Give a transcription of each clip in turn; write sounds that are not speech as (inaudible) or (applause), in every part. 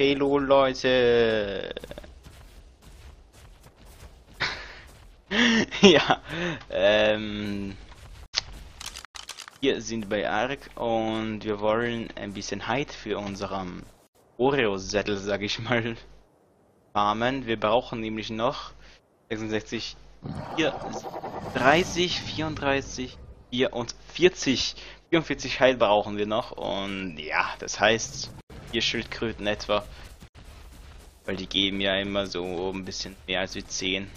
Hallo Leute. (laughs) ja, ähm, wir sind bei Ark und wir wollen ein bisschen Hide für unseren Oreo-Sättel, sag ich mal, (laughs) farmen. Wir brauchen nämlich noch 66, 4, 30, 34, 44, 44 Heil brauchen wir noch und ja, das heißt, vier Schildkröten etwa, weil die geben ja immer so ein bisschen mehr als wie 10.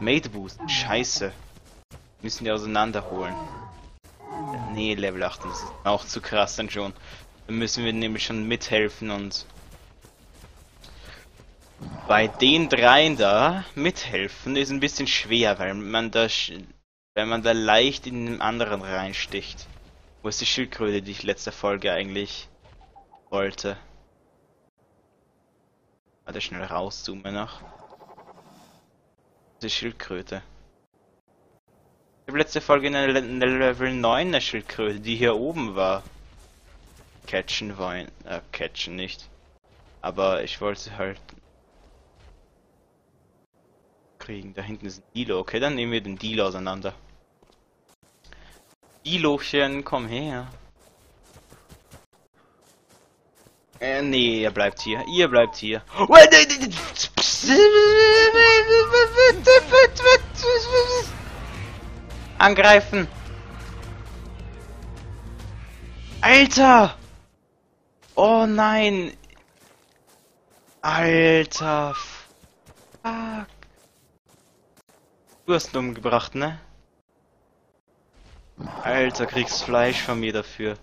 Mate Boost, scheiße. Müssen die auseinanderholen. Nee, Level 8, das ist auch zu krass dann schon. Dann müssen wir nämlich schon mithelfen und bei den dreien da mithelfen ist ein bisschen schwer, weil man da wenn man da leicht in den anderen reinsticht. Wo ist die Schildkröte, die ich letzte Folge eigentlich wollte? Warte schnell rauszoomen noch. Die Schildkröte. Ich habe letzte Folge in der Level 9 eine Schildkröte, die hier oben war. Catchen wollen. Äh, catchen nicht. Aber ich wollte sie halt kriegen. Da hinten ist ein Dilo. Okay, dann nehmen wir den Dilo auseinander. Dilochen, komm her. Äh, nee, ihr bleibt hier. Ihr bleibt hier. Angreifen! Alter! Oh nein! Alter! Fuck! Du hast ihn umgebracht, ne? Alter, kriegst Fleisch von mir dafür.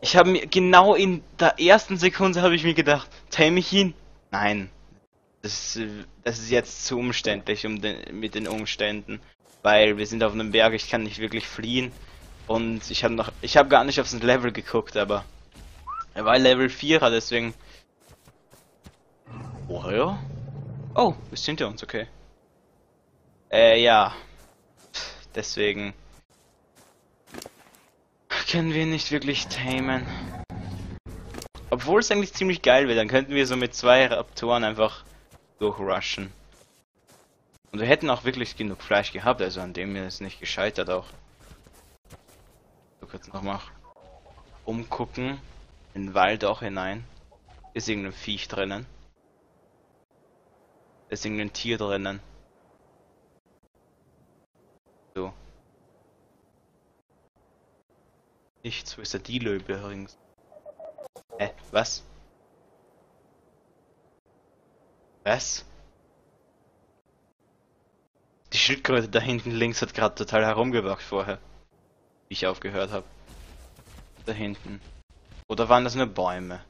Ich habe mir genau in der ersten Sekunde habe ich mir gedacht, tame ich ihn? Nein. Das, das ist jetzt zu umständlich um den, mit den Umständen, weil wir sind auf einem Berg, ich kann nicht wirklich fliehen und ich habe noch ich habe gar nicht aufs Level geguckt, aber er war Level 4er, deswegen Woher? Oh, ist hinter uns, okay. Äh, ja. Deswegen können wir nicht wirklich tamen. Obwohl es eigentlich ziemlich geil wäre, dann könnten wir so mit zwei Raptoren einfach durchrushen. Und wir hätten auch wirklich genug Fleisch gehabt, also an dem ist nicht gescheitert auch. So kurz nochmal umgucken. In den Wald auch hinein. Ist irgendein Viech drinnen. Ist irgendein Tier drinnen. Nichts, wo ist der Dilo übrigens? Hä, was? Was? Die Schildkröte da hinten links hat gerade total herumgewacht vorher. Wie ich aufgehört habe. Da hinten. Oder waren das nur Bäume?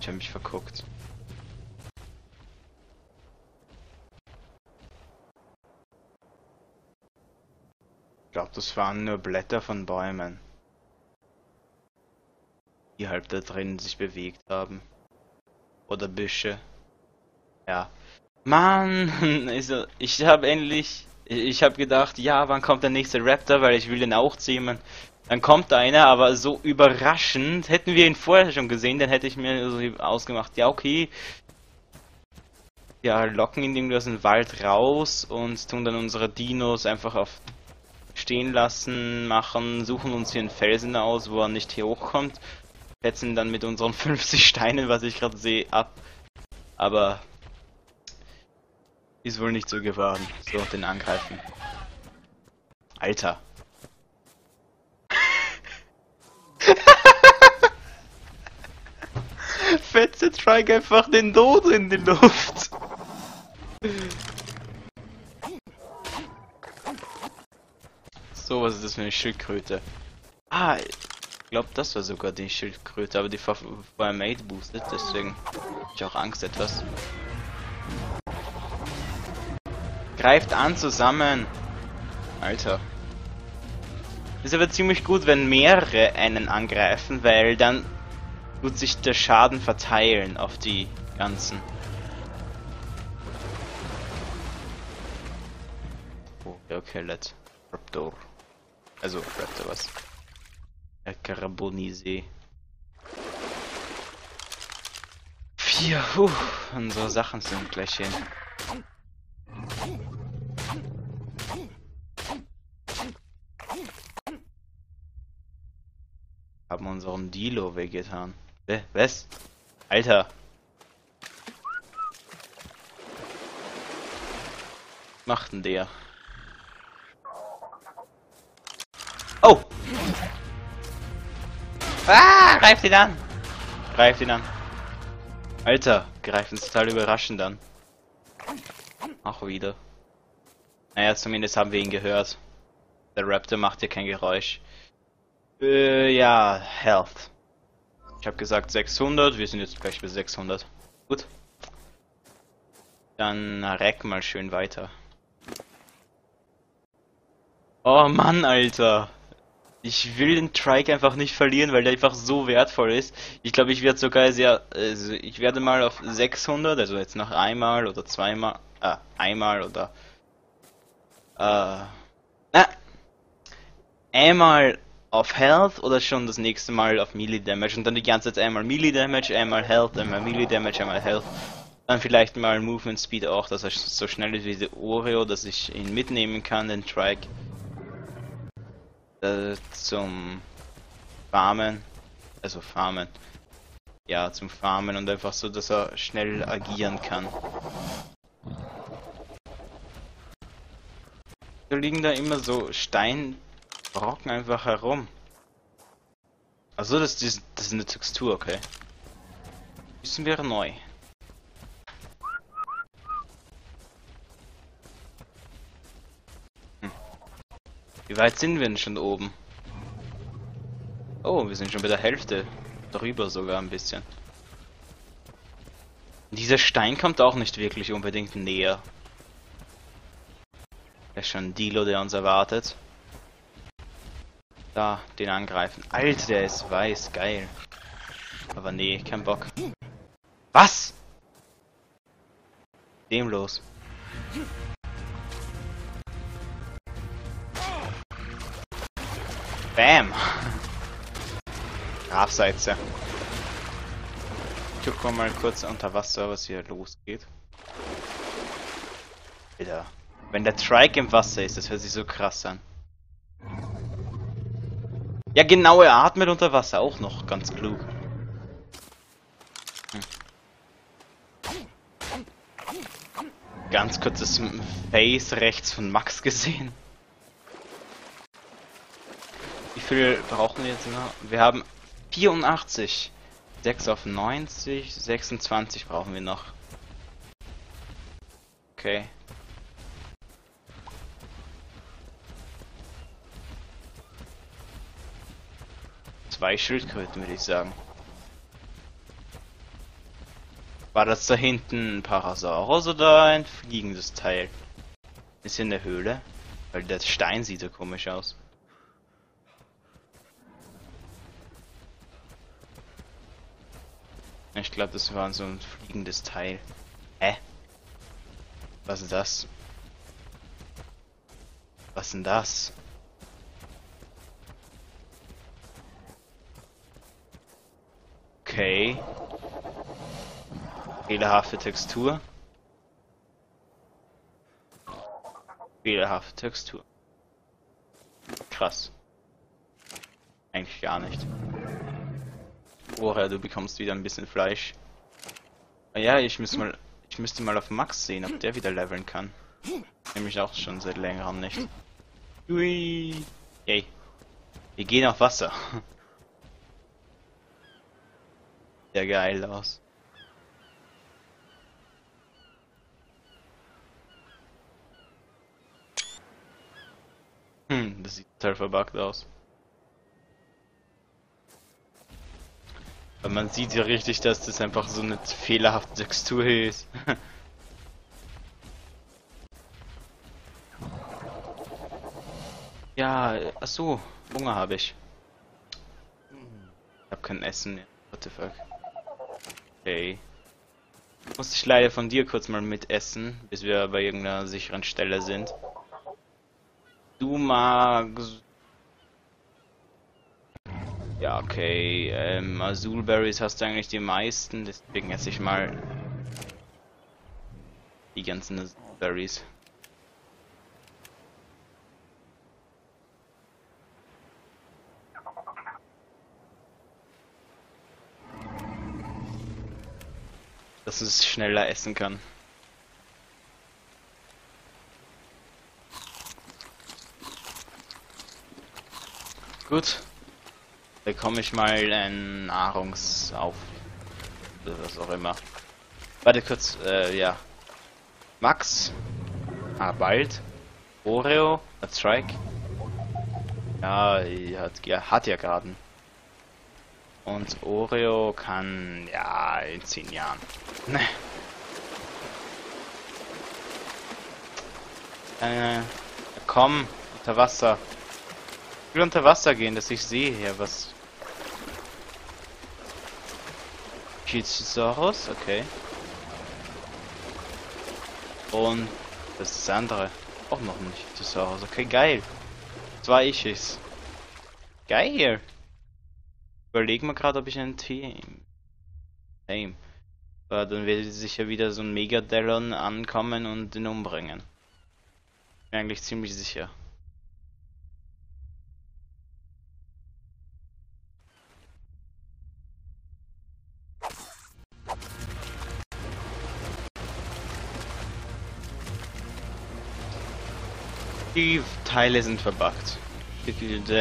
Ich habe mich verguckt. Ich glaube, das waren nur Blätter von Bäumen die halt da drin sich bewegt haben. Oder Büsche. Ja. Mann, (laughs) also ich habe endlich, ich habe gedacht, ja, wann kommt der nächste Raptor, weil ich will den auch zähmen. Dann kommt einer, aber so überraschend, hätten wir ihn vorher schon gesehen, dann hätte ich mir so ausgemacht, ja okay, ja, locken ihn irgendwie aus dem Wald raus und tun dann unsere Dinos einfach auf stehen lassen, machen, suchen uns hier einen Felsen aus, wo er nicht hier hochkommt fetzen dann mit unseren (laughs) 50 Steinen, was ich gerade sehe, ab. Aber ist wohl nicht so geworden. So, den angreifen. Alter. (laughs) Fetze Trike einfach den Tod in die Luft. So, was ist das für eine Schildkröte? Ah, glaube, das war sogar die Schildkröte, aber die war vorher Mate boostet, deswegen habe ich auch Angst etwas. Greift an zusammen! Alter. Ist aber ziemlich gut, wenn mehrere einen angreifen, weil dann tut sich der Schaden verteilen auf die ganzen. Oh, okay, let's. Raptor. Also, Raptor was. Herr Carbonise. hier, puh, unsere Sachen sind gleich hin. Haben unseren Dilo weggetan. Äh, was? Alter. Was macht denn der? Ah, greift ihn an! Greift ihn an. Alter, greift uns total überraschend an. Auch wieder. Naja, zumindest haben wir ihn gehört. Der Raptor macht hier kein Geräusch. Äh, ja, Health. Ich habe gesagt 600, wir sind jetzt gleich bei 600. Gut. Dann reck mal schön weiter. Oh Mann, Alter. Ich will den Trike einfach nicht verlieren, weil der einfach so wertvoll ist. Ich glaube, ich werde sogar sehr, also ich werde mal auf 600, also jetzt noch einmal oder zweimal, äh, einmal oder, äh, na, einmal auf Health oder schon das nächste Mal auf Melee Damage und dann die ganze Zeit einmal Melee Damage, einmal Health, einmal Melee Damage, einmal Health. Dann vielleicht mal Movement Speed auch, dass er so schnell ist wie der Oreo, dass ich ihn mitnehmen kann, den Trike äh, zum Farmen, also Farmen, ja, zum Farmen und einfach so, dass er schnell agieren kann. Da liegen da immer so Steinbrocken einfach herum. Also das, ist, das ist eine Textur, okay. Wissen wäre neu. Wie weit sind wir denn schon oben? Oh, wir sind schon bei der Hälfte. Drüber sogar ein bisschen. Dieser Stein kommt auch nicht wirklich unbedingt näher. Da ist schon ein Dilo, der uns erwartet. Da, den angreifen. Alter, der ist weiß, geil. Aber nee, kein Bock. Was? Dem los. Bam! Abseits, ja. Ich guck mal kurz unter Wasser, was hier losgeht. Alter. Wenn der Trike im Wasser ist, das hört sich so krass an. Ja genau, er atmet unter Wasser, auch noch ganz klug. Hm. Ganz kurzes Face rechts von Max gesehen viel brauchen wir jetzt noch? Wir haben 84. 6 auf 90, 26 brauchen wir noch. Okay. Zwei Schildkröten würde ich sagen. War das da hinten ein Parasaurus oder ein fliegendes Teil? Ist in der Höhle? Weil der Stein sieht so komisch aus. Ich glaube, das war so ein fliegendes Teil. Hä? Was ist das? Was ist denn das? Okay. Fehlerhafte Textur. Fehlerhafte Textur. Krass. Eigentlich gar nicht. Vorher, du bekommst wieder ein bisschen Fleisch. Ah ja, ich müsste mal, ich müsste mal auf Max sehen, ob der wieder leveln kann. Nämlich auch schon seit längerem nicht. Ui. Yay. Wir gehen auf Wasser. (laughs) Sehr geil aus. Hm, das sieht total verbuggt aus. Man sieht ja richtig, dass das einfach so eine fehlerhafte Textur ist. (laughs) ja, ach so, Hunger habe ich. Ich habe kein Essen mehr. What the fuck? Okay. Muss ich leider von dir kurz mal mitessen, bis wir bei irgendeiner sicheren Stelle sind. Du magst Ja, okay. Ähm, Azulberries hast du eigentlich die meisten, deswegen esse ich mal die ganzen Azulberries. Dass es schneller essen kann. Gut. Bekomme ich mal ein Nahrungsauf... was auch immer. Warte kurz, äh, ja. Max. Ah, bald. Oreo. Hat Strike. Ja, hat, ja, hat ja gerade. Und Oreo kann, ja, in 10 Jahren. Ne. Äh, komm, unter Wasser. Ich will unter Wasser gehen, dass ich sehe hier was. Chizosaurus, okay. Und das ist das andere. Auch noch nicht Chizosaurus, okay, geil. Zwei Ichis. Geil. Überlegen wir gerade, ob ich ein Team. Team. Aber dann wird sicher wieder so ein Megadellon ankommen und ihn umbringen. Bin eigentlich ziemlich sicher. Die Teile sind verbuggt.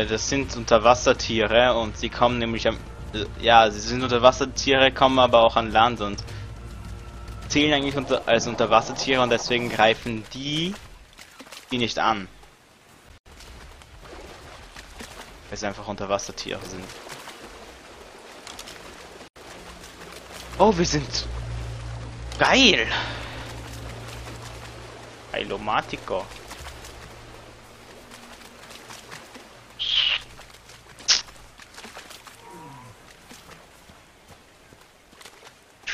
Das sind Unterwassertiere und sie kommen nämlich am... Ja, sie sind Unterwassertiere, kommen aber auch an Land und zählen eigentlich unter, als Unterwassertiere und deswegen greifen die die nicht an. Weil sie einfach Unterwassertiere sind. Oh, wir sind... Geil! Heilomatico.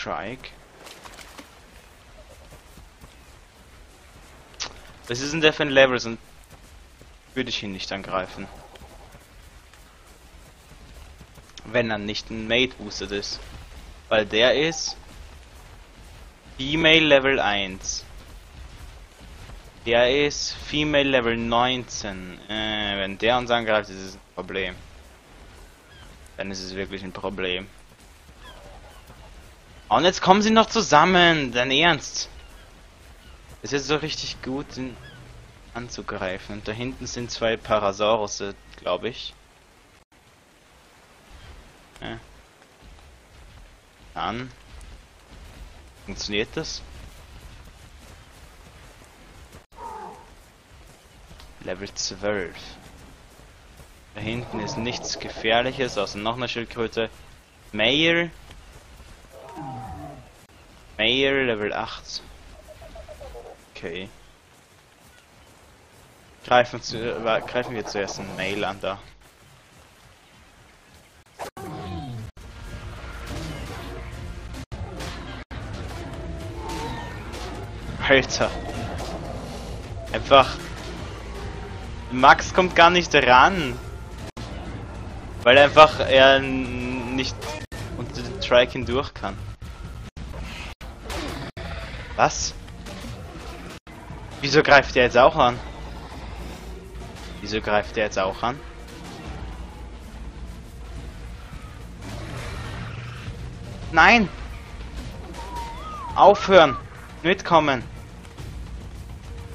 Strike. Was ist ein Level? Sonst würde ich ihn nicht angreifen. Wenn er nicht ein Mate boosted ist. Weil der ist Female Level 1. Der ist Female Level 19. Äh, wenn der uns angreift, ist es ein Problem. Dann ist es wirklich ein Problem. Und jetzt kommen sie noch zusammen, dein Ernst. ist jetzt so richtig gut anzugreifen. Und da hinten sind zwei Parasaurus, glaube ich. Ja. Dann. Funktioniert das? Level 12. Da hinten ist nichts gefährliches, außer noch eine Schildkröte. Mayer Mail Level 8. Okay. Greifen, zu, äh, greifen wir zuerst einen Mail an da. Alter. Einfach. Max kommt gar nicht ran. Weil einfach er nicht unter den Trike hindurch kann. Was? Wieso greift er jetzt auch an? Wieso greift er jetzt auch an? Nein! Aufhören! Mitkommen!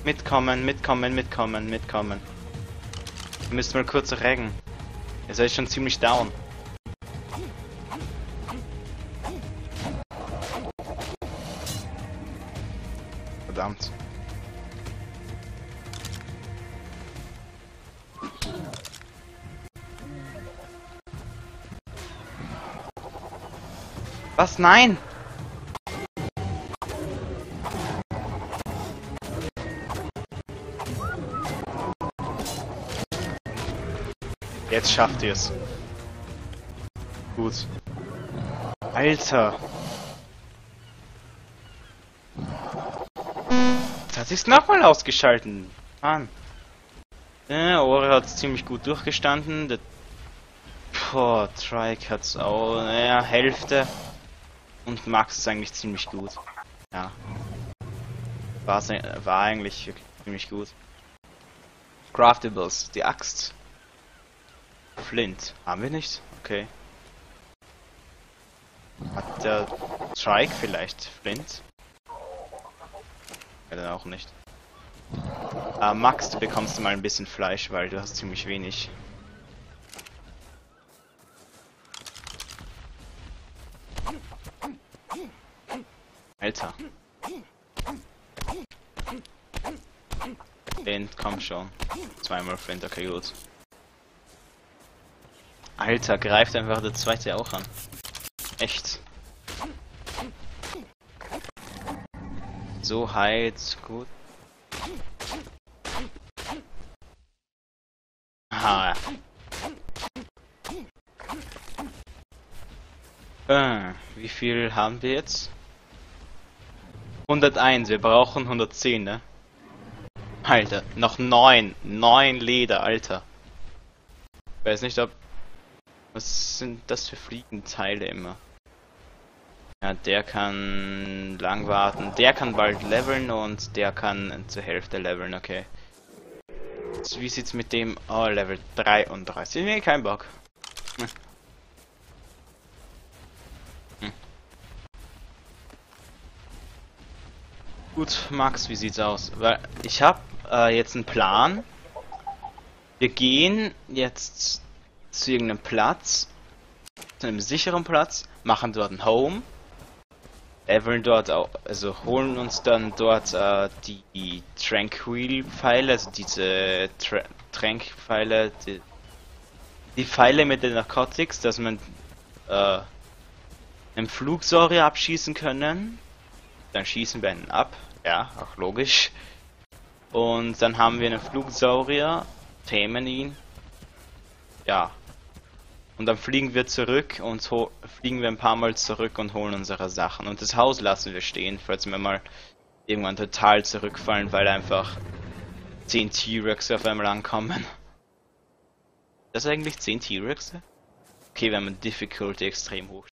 Mitkommen, mitkommen, mitkommen, mitkommen. Wir müssen mal kurz reggen. Er ist schon ziemlich down. Verdammt. Was? Nein! Jetzt schafft ihr es. Gut. Alter. Hat sich's nochmal ausgeschalten. Mann. Ja, Ore hat ziemlich gut durchgestanden. Das Boah, Trike hat's auch, naja, Hälfte. Und Max ist eigentlich ziemlich gut. Ja. War's, war eigentlich ziemlich gut. Craftables, die Axt. Flint. Haben wir nicht? Okay. Hat der Trike vielleicht Flint? Dann auch nicht. Ah, Max, du bekommst mal ein bisschen Fleisch, weil du hast ziemlich wenig. Alter. Flint, komm schon. Zweimal Flint, okay, gut. Alter, greift einfach der zweite auch an. Echt. So heilt, gut. Aha. Äh, wie viel haben wir jetzt? 101, wir brauchen 110, ne? Alter, noch 9. 9 Leder, Alter. Ich weiß nicht, ob... Was sind das für Fliegenteile immer? Ja, der kann lang warten. Der kann bald leveln und der kann zur Hälfte leveln, okay. Jetzt, wie sieht's mit dem... Oh, Level 33. Nee, kein Bock. Hm. Gut, Max, wie sieht's aus? Weil ich hab äh, jetzt einen Plan. Wir gehen jetzt zu irgendeinem Platz, zu einem sicheren Platz, machen dort ein Home, leveln dort auch, also holen uns dann dort äh, die Tranquil-Pfeile, also diese Tra Trank-Pfeile, die, die Pfeile mit den Narcotics, dass man äh, einen Flugsaurier abschießen können. Dann schießen wir einen ab, ja, auch logisch. Und dann haben wir einen Flugsaurier, tamen ihn. Ja. Und dann fliegen wir zurück und fliegen wir ein paar Mal zurück und holen unsere Sachen. Und das Haus lassen wir stehen, falls wir mal irgendwann total zurückfallen, weil einfach 10 T-Rex auf einmal ankommen. Das eigentlich 10 T-Rexe? Okay, wir haben Difficulty extrem hoch